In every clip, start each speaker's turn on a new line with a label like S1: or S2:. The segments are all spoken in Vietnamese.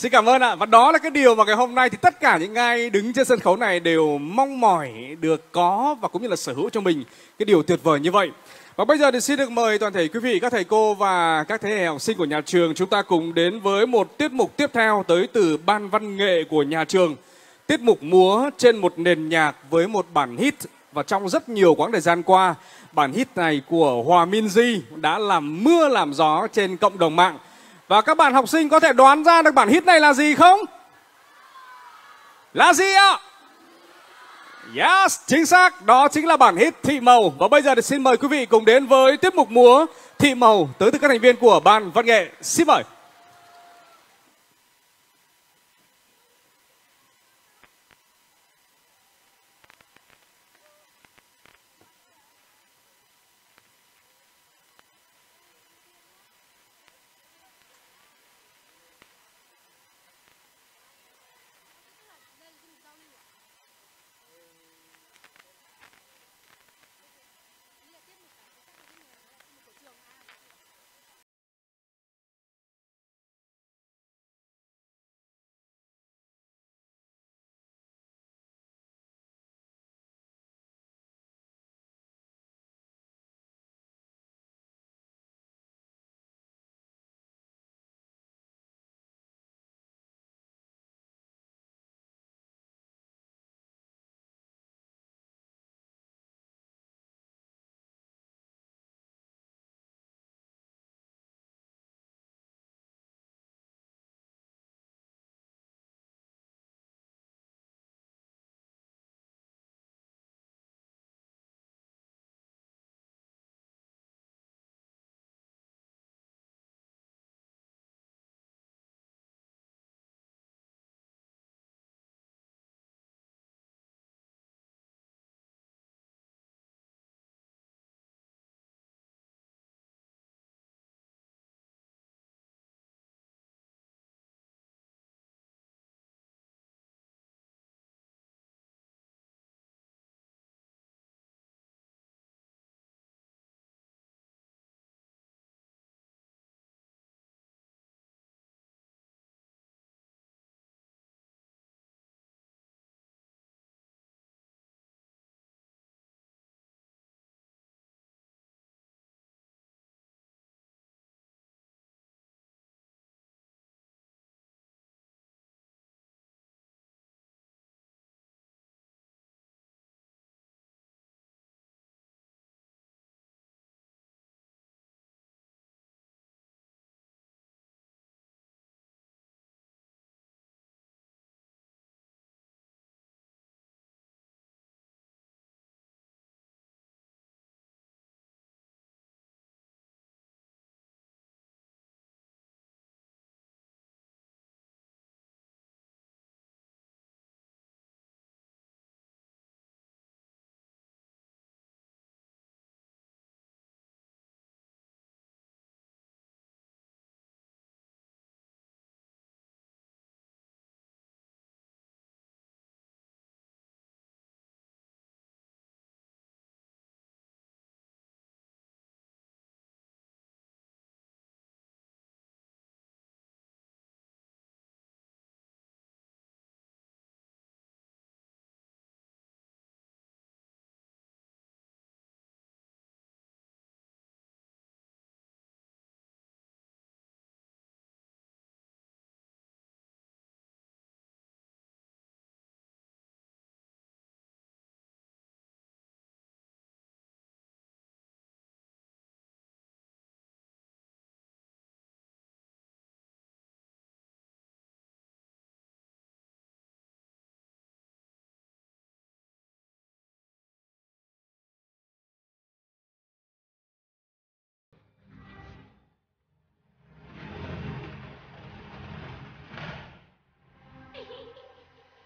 S1: Xin cảm ơn ạ. Và đó là cái điều mà ngày hôm nay thì tất cả những ai đứng trên sân khấu này đều mong mỏi được có và cũng như là sở hữu cho mình cái điều tuyệt vời như vậy. Và bây giờ thì xin được mời toàn thể quý vị, các thầy cô và các thế hệ học sinh của nhà trường chúng ta cùng đến với một tiết mục tiếp theo tới từ ban văn nghệ của nhà trường. Tiết mục múa trên một nền nhạc với một bản hit và trong rất nhiều quãng thời gian qua, bản hit này của Hòa Minzy đã làm mưa làm gió trên cộng đồng mạng. Và các bạn học sinh có thể đoán ra được bản hit này là gì không? Là gì ạ? Yes, chính xác, đó chính là bản hit Thị Màu. Và bây giờ thì xin mời quý vị cùng đến với tiết mục múa Thị Màu tới từ các thành viên của ban văn nghệ. Xin mời.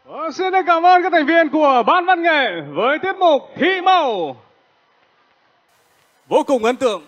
S1: Vâng, xin được cảm ơn các thành viên của ban văn nghệ với tiết mục Thị Màu. Vô cùng ấn tượng.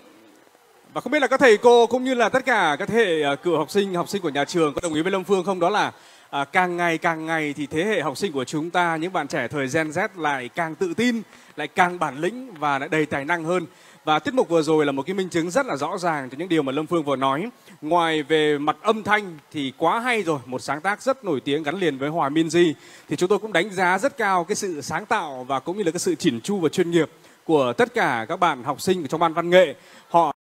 S1: Và không biết là các thầy cô cũng như là tất cả các thế hệ à, cựu học sinh, học sinh của nhà trường có đồng ý với Lâm Phương không? Đó là à, càng ngày càng ngày thì thế hệ học sinh của chúng ta, những bạn trẻ thời Gen Z lại càng tự tin, lại càng bản lĩnh và lại đầy tài năng hơn. Và tiết mục vừa rồi là một cái minh chứng rất là rõ ràng cho những điều mà Lâm Phương vừa nói. Ngoài về mặt âm thanh thì quá hay rồi, một sáng tác rất nổi tiếng gắn liền với Hòa Minzy thì chúng tôi cũng đánh giá rất cao cái sự sáng tạo và cũng như là cái sự chỉn chu và chuyên nghiệp của tất cả các bạn học sinh trong ban văn nghệ. Họ